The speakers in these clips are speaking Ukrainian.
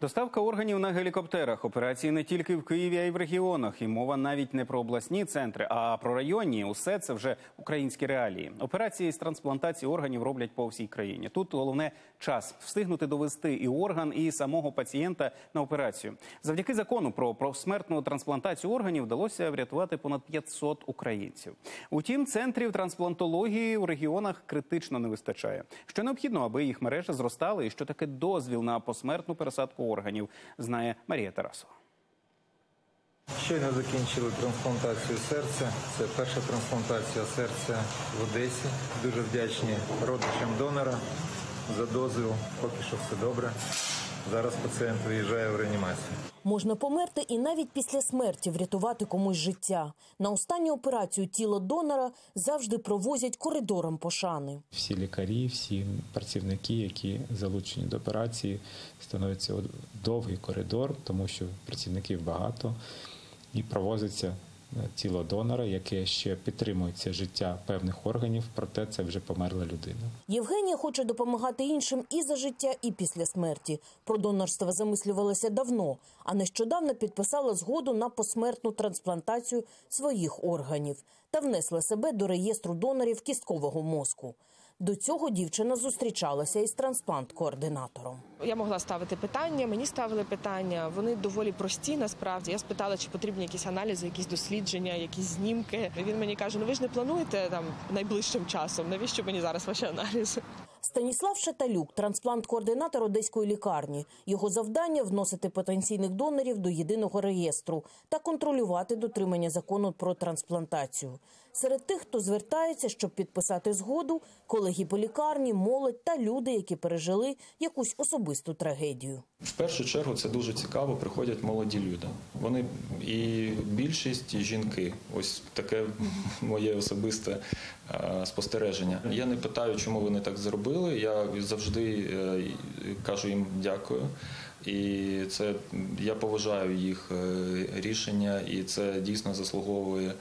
Доставка органів на гелікоптерах. Операції не тільки в Києві, а й в регіонах. І мова навіть не про обласні центри, а про районні. Усе це вже українські реалії. Операції з трансплантації органів роблять по всій країні. Тут головне час встигнути довести і орган, і самого пацієнта на операцію. Завдяки закону про посмертну трансплантацію органів вдалося врятувати понад 500 українців. Утім, центрів трансплантології у регіонах критично не вистачає. Що необхідно, аби їх мережа зростала, і що таке дозвіл на посмертну пересадку органів, знає Марія Тарасова. Щойно закінчили трансплантацію серця. Це перша трансплантація серця в Одесі. Дуже вдячні родичам донора за дозвіл. Поки що все добре. Зараз пацієнт виїжджає в реанімацію. Можна померти і навіть після смерті врятувати комусь життя. На останню операцію тіло донора завжди провозять коридором пошани. Всі лікарі, всі працівники, які залучені до операції, становиться у довгий коридор, тому що працівників багато, і провозиться тіло донора, яке ще підтримується життя певних органів, проте це вже померла людина. Євгенія хоче допомагати іншим і за життя, і після смерті. Про донорство замислювалася давно, а нещодавно підписала згоду на посмертну трансплантацію своїх органів та внесла себе до реєстру донорів кісткового мозку. До цього дівчина зустрічалася із трансплант-координатором. Я могла ставити питання, мені ставили питання. Вони доволі прості. Насправді я спитала, чи потрібні якісь аналізи, якісь дослідження, якісь знімки. Він мені каже: Ну ви ж не плануєте там найближчим часом. Навіщо мені зараз ваші аналізи? Станіслав Шаталюк, трансплант-координатор одеської лікарні. Його завдання вносити потенційних донорів до єдиного реєстру та контролювати дотримання закону про трансплантацію. Серед тих, хто звертається, щоб підписати згоду, колеги по лікарні, молодь та люди, які пережили якусь особисту трагедію. В першу чергу це дуже цікаво. Приходять молоді люди. Вони і більшість жінки. Ось таке моє особисте е, спостереження. Я не питаю, чому вони так зробили. Я завжди е, кажу їм дякую. І це я поважаю їх е, рішення, і це дійсно заслуговує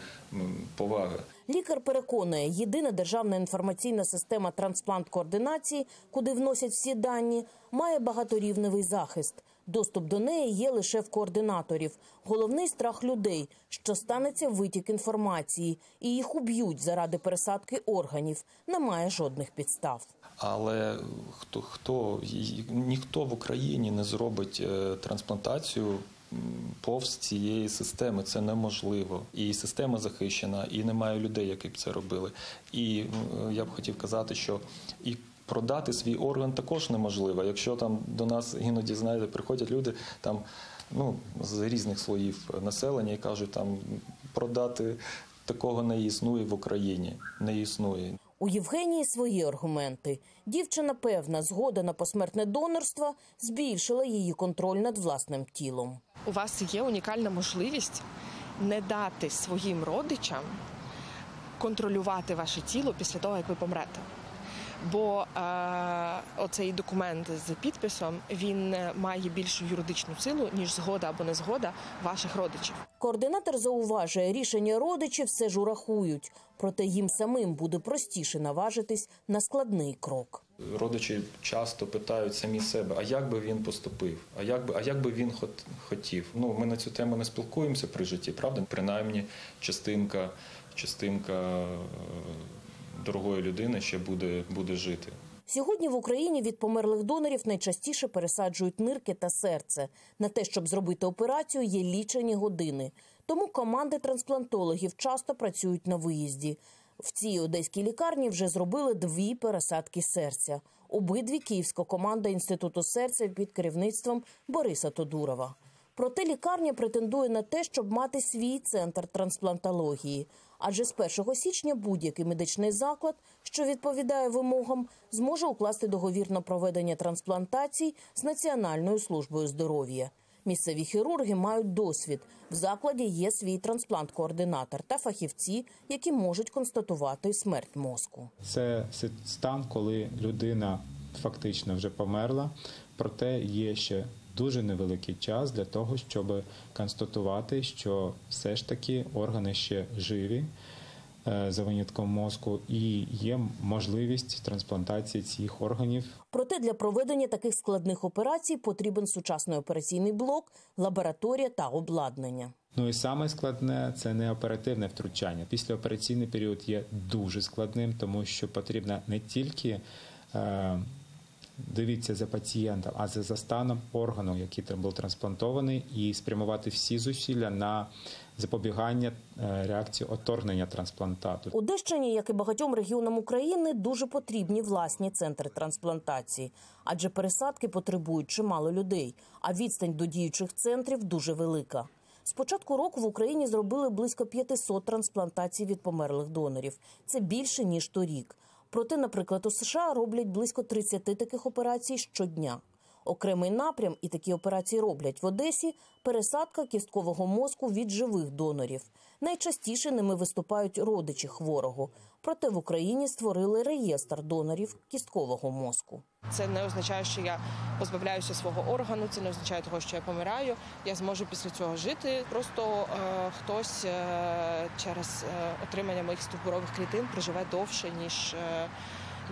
поваги. Лікар переконує, єдина державна інформаційна система трансплант-координації, куди вносять всі дані, має багаторівневий захист. Доступ до неї є лише в координаторів. Головний страх людей, що станеться витік інформації, і їх уб'ють заради пересадки органів. Немає жодних підстав. Але хто хто ніхто в Україні не зробить е, трансплантацію повз цієї системи. Це неможливо. І система захищена, і немає людей, які б це робили. І я б хотів казати, що і продати свій орган також неможливо. Якщо там до нас іноді знаєте, приходять люди там. Ну, з різних слоїв населення і кажуть, там продати такого не існує в Україні. Не існує. У Євгенії свої аргументи. Дівчина певна, згода на посмертне донорство збільшила її контроль над власним тілом. У вас є унікальна можливість не дати своїм родичам контролювати ваше тіло після того, як ви помрете. Бо е, оцей документ з підписом він е, має більшу юридичну силу ніж згода або незгода ваших родичів. Координатор зауважує, рішення родичів все ж урахують, проте їм самим буде простіше наважитись на складний крок. Родичі часто питають самі себе, а як би він поступив, а як би, а як би він хот- хотів. Ну, ми на цю тему не спілкуємося при житті, правда? Принаймні, частинка, частинка е, дорогої людини ще буде, буде жити. Сьогодні в Україні від померлих донорів найчастіше пересаджують нирки та серце. На те, щоб зробити операцію, є лічені години. Тому команди трансплантологів часто працюють на виїзді. В цій одеській лікарні вже зробили дві пересадки серця. Обидві київська команда інституту серця під керівництвом Бориса Тодурова. Проте лікарня претендує на те, щоб мати свій центр трансплантології. Адже з 1 січня будь-який медичний заклад, що відповідає вимогам, зможе укласти договір на проведення трансплантацій з Національною службою здоров'я. Місцеві хірурги мають досвід. В закладі є свій трансплант-координатор та фахівці, які можуть констатувати смерть мозку. Це стан, коли людина фактично вже померла, проте є ще дуже невеликий час для того, щоб констатувати, що все ж таки органи ще живі. е, за винятком мозку, і є можливість трансплантації цих органів Проте для проведення таких складних операцій потрібен сучасний операційний блок, лабораторія та обладнання. Ну і саме складне це не оперативне втручання. Післяопераційний період є дуже складним, тому що потрібно не тільки дивитися за пацієнтом, а за, станом органу, який був трансплантований, і спрямувати всі зусилля на запобігання е, реакції отторгнення трансплантату. Одещині, як і багатьом регіонам України, дуже потрібні власні центри трансплантації, адже пересадки потребують чимало людей, а відстань до діючих центрів дуже велика. З початку року в Україні зробили близько 500 трансплантацій від померлих донорів. Це більше ніж торік. Проте, наприклад, у США роблять близько 30 таких операцій щодня. Окремий напрям і такі операції роблять в Одесі пересадка кісткового мозку від живих донорів. Найчастіше ними виступають родичі хворого. Проте в Україні створили реєстр донорів кісткового мозку. Це не означає, що я позбавляюся свого органу, це не означає того, що я помираю. Я зможу після цього жити. Просто е, хтось е, через е, отримання моїх стовбурових клітин проживе довше, ніж, е,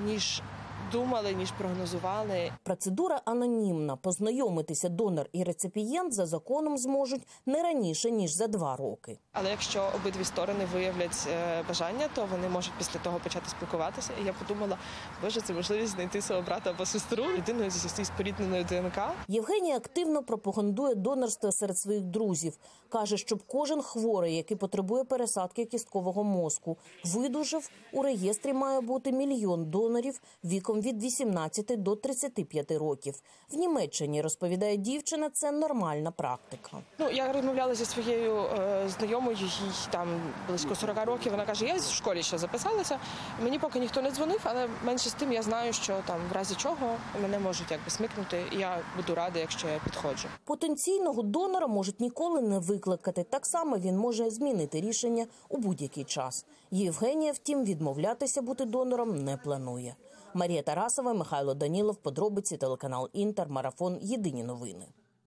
ніж думали, ніж прогнозували. Процедура анонімна. Познайомитися донор і реципієнт за законом зможуть не раніше ніж за два роки. Але якщо обидві сторони виявлять е, бажання, то вони можуть після того почати спілкуватися. І я подумала, боже, це можливість знайти свого брата або сестру, людину зі спорідненою ДНК. Євгенія активно пропагандує донорство серед своїх друзів. каже, щоб кожен хворий, який потребує пересадки кісткового мозку, видужав у реєстрі має бути мільйон донорів віком від 18 до 35 років. В Німеччині розповідає дівчина, це нормальна практика. Ну я розмовляла зі своєю е, знайомою, їй там близько 40 років. Вона каже: я в школі ще записалася. Мені поки ніхто не дзвонив, але менше з тим я знаю, що там в разі чого мене можуть якби смикнути, і я буду рада, якщо я підходжу. Потенційного донора можуть ніколи не викликати. Так само він може змінити рішення у будь-який час. Євгенія, втім, відмовлятися бути донором не планує. Марія Тарасова, Михайло Данілов, подробиці телеканал Інтер, марафон. Єдині новини.